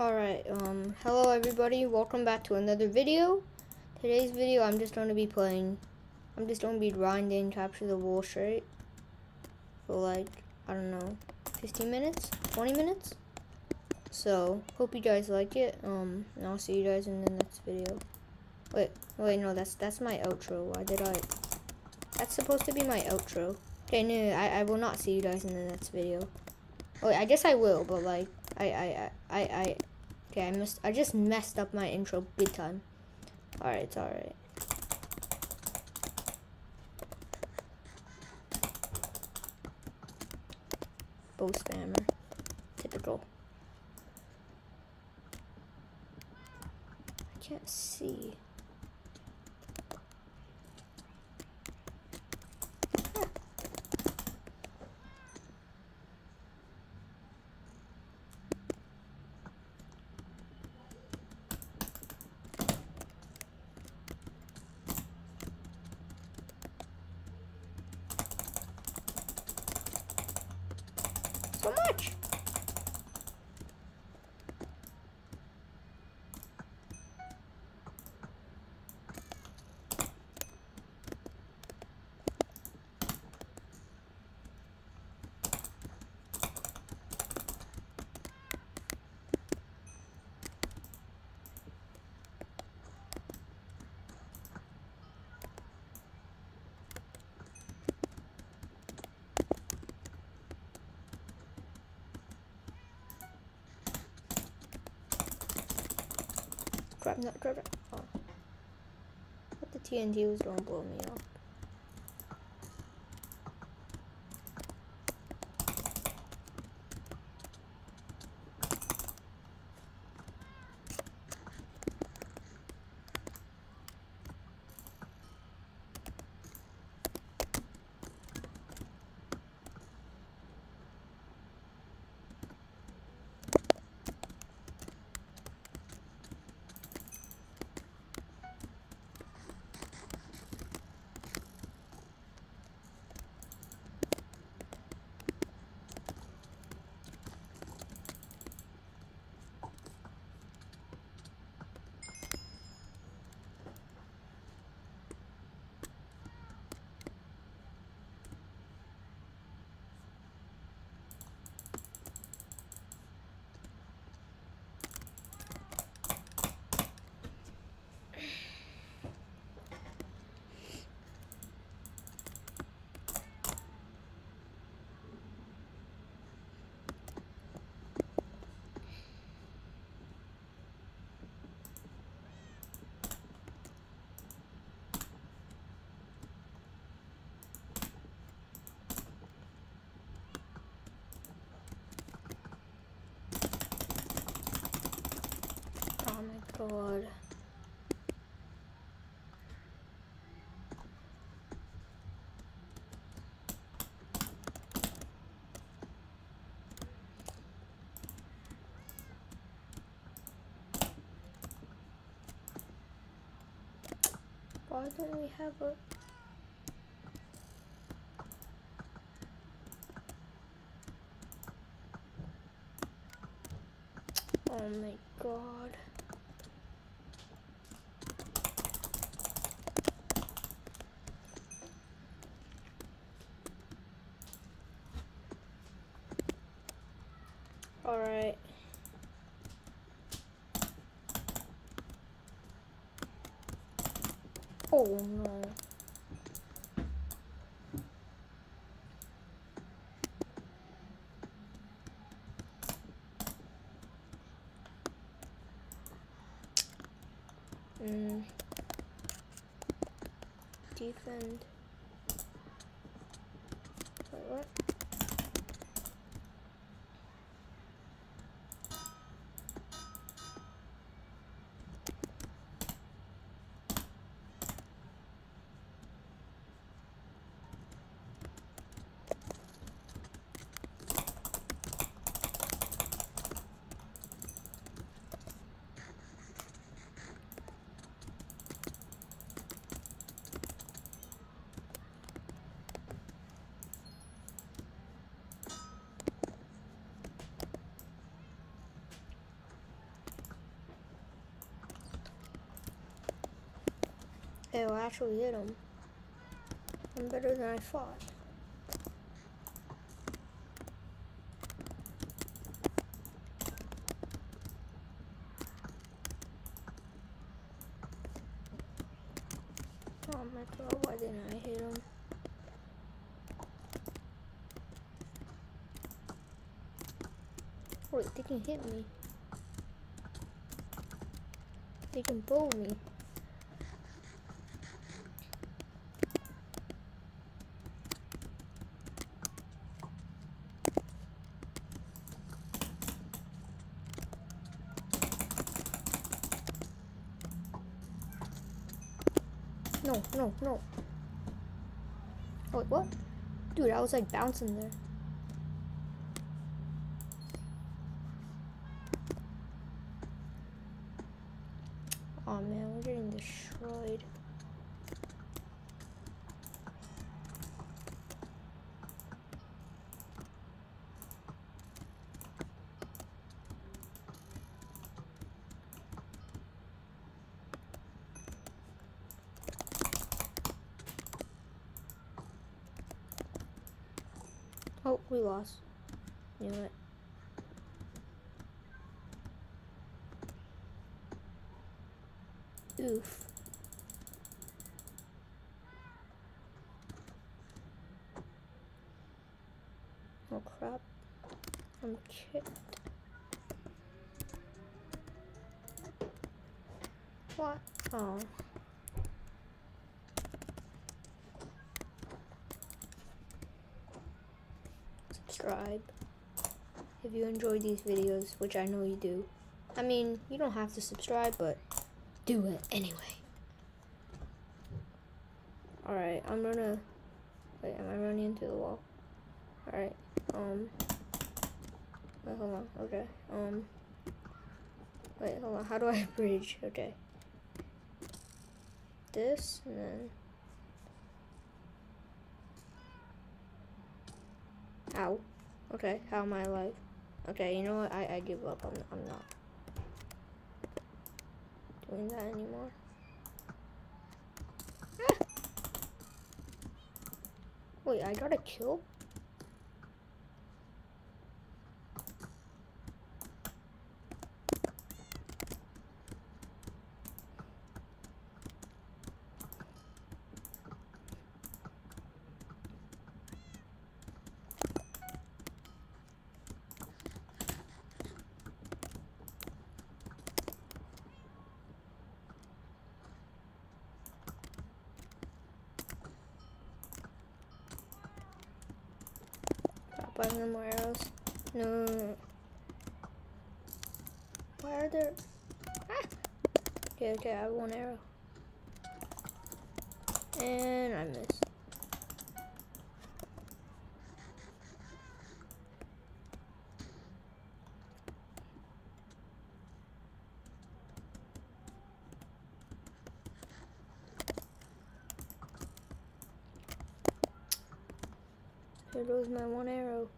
Alright, um, hello everybody, welcome back to another video. Today's video, I'm just going to be playing, I'm just going to be grinding Capture the Wool Shirt for like, I don't know, 15 minutes, 20 minutes? So, hope you guys like it, um, and I'll see you guys in the next video. Wait, wait, no, that's, that's my outro, why did I, that's supposed to be my outro. Okay, no, I, I will not see you guys in the next video. Wait, I guess I will, but like, I, I, I, I, okay, I missed, I just messed up my intro big time. Alright, it's alright. Bow spammer. Typical. I can't see. so much. Crap, no, crap, crap. Oh. But the TNT was gonna blow me up. Oh my god. Why don't we have a Oh my god. Alright. Oh no. Mm. Defend. It'll actually hit him. I'm better than I thought. Oh my god, why didn't I hit him? Wait, they can hit me. They can pull me. No, no, no. Wait, what? Dude, I was like bouncing there. Oh man, we're getting destroyed. Oh, we lost. You know what? Oof. Oh crap. I'm kicked. What? Oh. Subscribe if you enjoy these videos, which I know you do. I mean, you don't have to subscribe, but do it anyway. Alright, I'm gonna... Wait, am I running into the wall? Alright, um... Wait, hold on, okay, um... Wait, hold on, how do I bridge? Okay. This, and then... Ow. Okay, how am I alive? Okay, you know what, I, I give up, I'm, I'm not doing that anymore. Wait, I got a kill? Buy no more arrows. No. Why are there? Ah! Okay, okay, I have one arrow. And I missed. There goes my one arrow.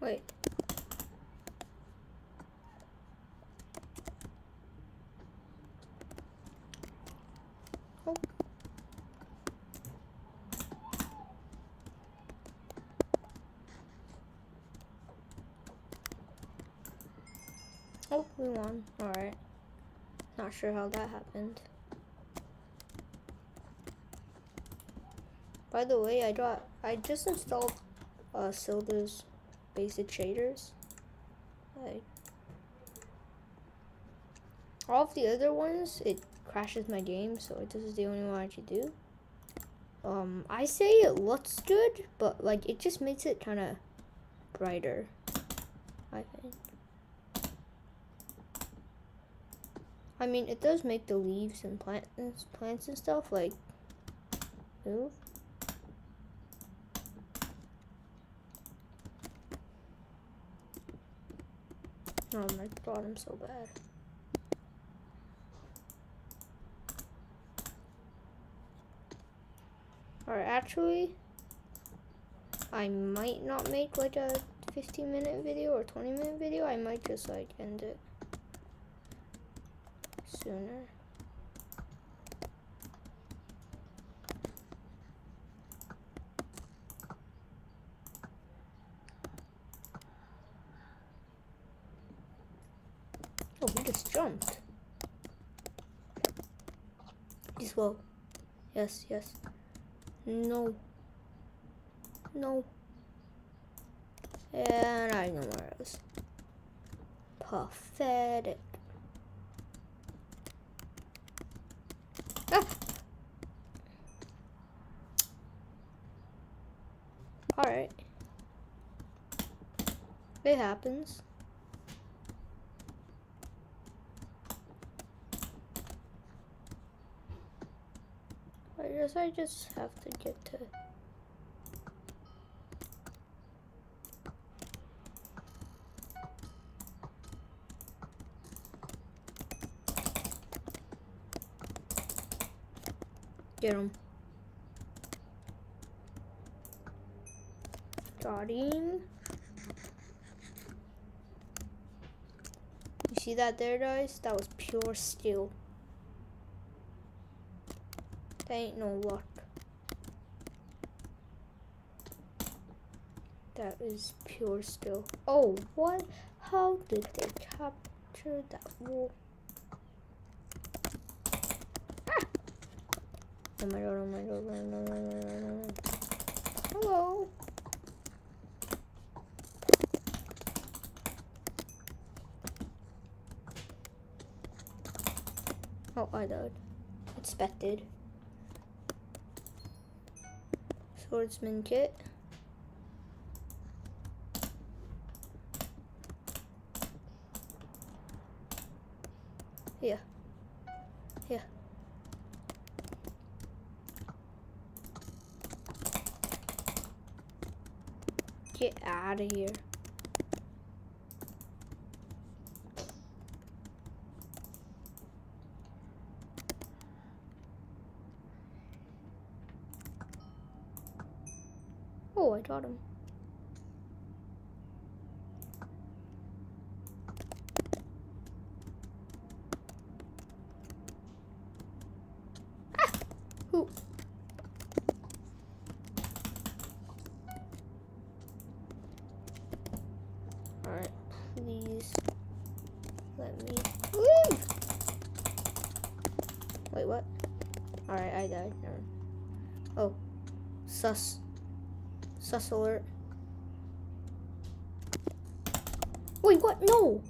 Wait. Oh. Oh, we won. Alright. Not sure how that happened. By the way, I got I just installed uh Sildur's basic shaders. Like all of the other ones, it crashes my game, so this is the only one I should do. Um, I say it looks good, but like it just makes it kind of brighter. I think. I mean, it does make the leaves and plants, plants and stuff like move. Oh my god, I'm so bad. Or actually, I might not make like a 15 minute video or 20 minute video. I might just like end it sooner. Jumped. He's low. Yes, yes. No. No. And I know where it is. Pathetic. Ah. Alright. It happens. I guess I just have to get to Get him. Him. You see that there, guys? That was pure steel. That ain't no luck. That is pure steel. Oh, what? How did they capture that wolf? Oh ah! my god, oh my god, oh my god, oh my god, oh. Hello. Oh, I died. Expected. Swordsman kit. Yeah. Yeah. Get out of here. Got him. Ah! Who? Alright, please let me. Wait, what? Alright, I died. Oh, sus. Alert. Wait, what? No!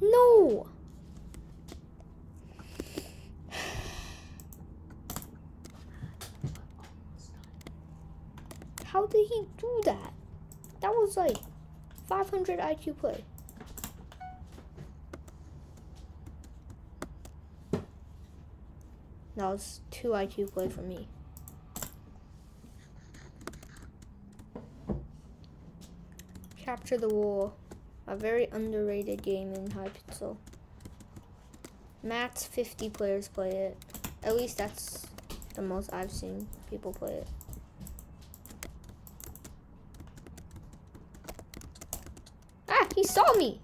No! How did he do that? That was like 500 IQ play. That was 2 IQ play for me. Capture the War. A very underrated game in Hypixel. Max 50 players play it. At least that's the most I've seen people play it. Ah, he saw me!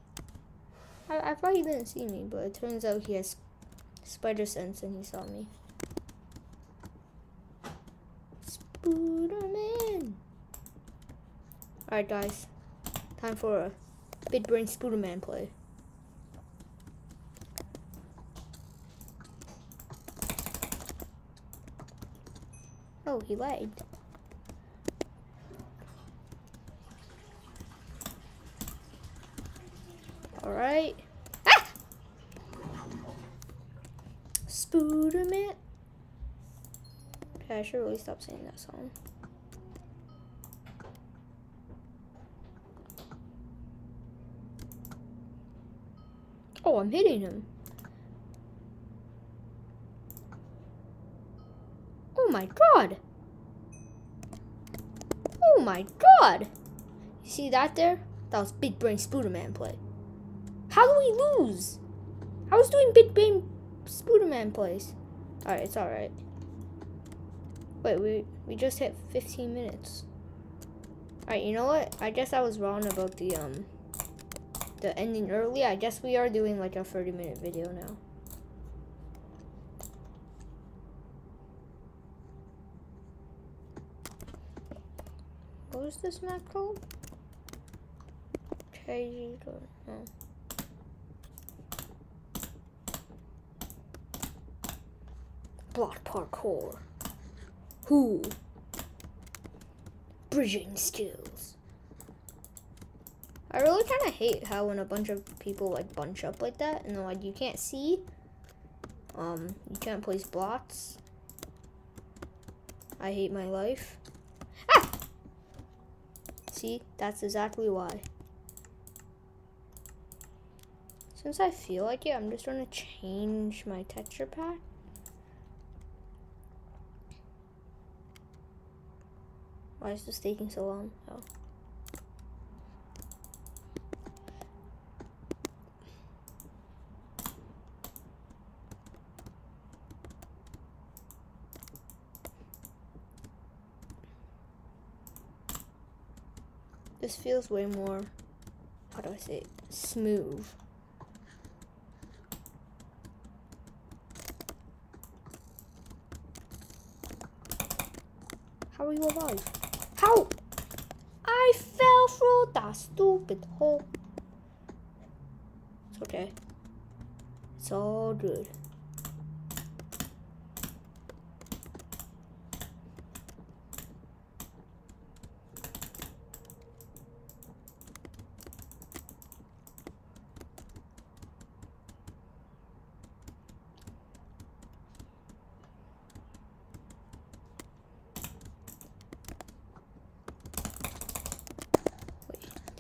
I, I thought he didn't see me, but it turns out he has spider sense and he saw me. Spooderman! Alright guys, time for a Big Brain Spooderman play. Oh, he lagged. Alright. Ah! Spooderman. Okay, I should really stop saying that song. Oh, I'm hitting him. Oh my god. Oh my god. You see that there? That was Big Brain Spooderman play. How do we lose? I was doing Big Bang Spooderman plays. Alright, it's alright. Wait, we we just hit 15 minutes. Alright, you know what? I guess I was wrong about the um the ending early. I guess we are doing like a 30 minute video now. What was this map called? Crazy no. Block parkour. Who? Bridging skills. I really kind of hate how when a bunch of people like bunch up like that and then like you can't see, um, you can't place blocks. I hate my life. Ah! See, that's exactly why. Since I feel like it, I'm just gonna change my texture pack. Why is this taking so long? Oh. Feels way more, how do I say smooth. How are you alive? How? I fell through that stupid hole. It's okay. It's all good.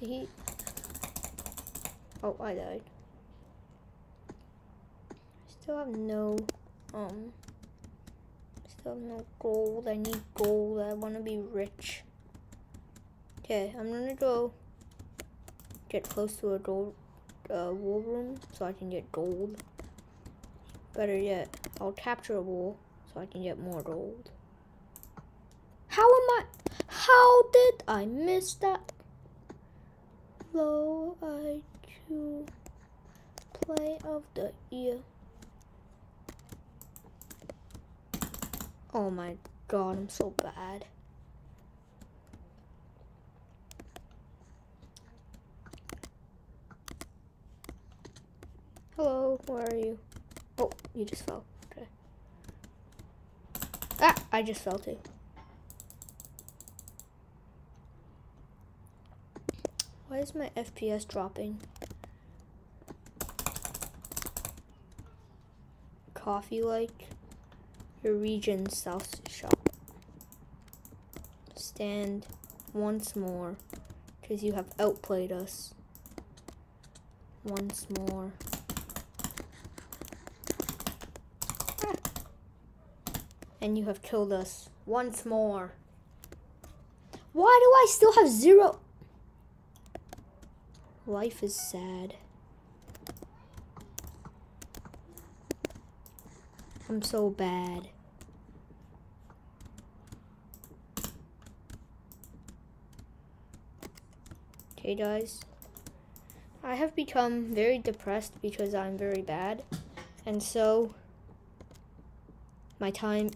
Did he? Oh, I died. Still have no, um, still have no gold. I need gold. I want to be rich. Okay, I'm gonna go get close to a gold uh, wool room so I can get gold. Better yet, I'll capture a wool so I can get more gold. How am I? How did I miss that? Low IQ play of the year. Oh my god, I'm so bad. Hello, where are you? Oh, you just fell. Okay. Ah, I just fell too. Why is my FPS dropping? Coffee like your region south shop. Stand once more because you have outplayed us. Once more. And you have killed us once more. Why do I still have zero? Life is sad. I'm so bad. Okay, guys. I have become very depressed because I'm very bad. And so, my time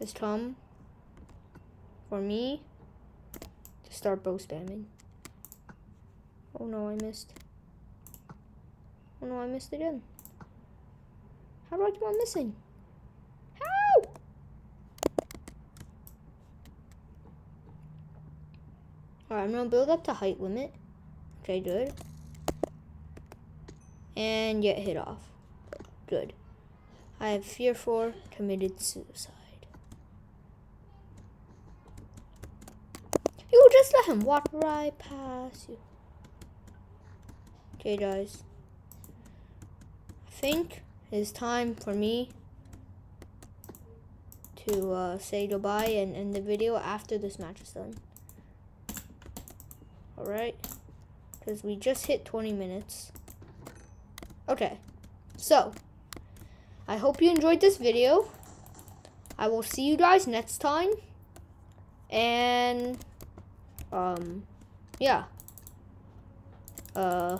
has come for me start bow spamming. Oh no, I missed. Oh no, I missed again. How do I keep on missing? How? Alright, I'm gonna build up to height limit. Okay, good. And get hit off. Good. I have fear for committed suicide. Him walk right past you. Okay, guys. I think it's time for me to uh, say goodbye and end the video after this match is done. Alright. because we just hit 20 minutes. Okay, so I hope you enjoyed this video. I will see you guys next time. And, um, yeah. Uh,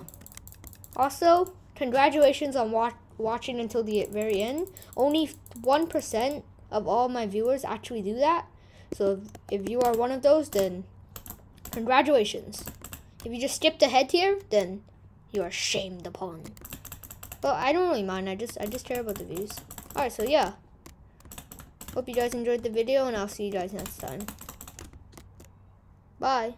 also, congratulations on wa watching until the very end. Only 1% of all my viewers actually do that. So if, if you are one of those, then congratulations. If you just skipped ahead here, then you are shamed upon. But I don't really mind. I just I just care about the views. Alright, so yeah. Hope you guys enjoyed the video, and I'll see you guys next time. Bye.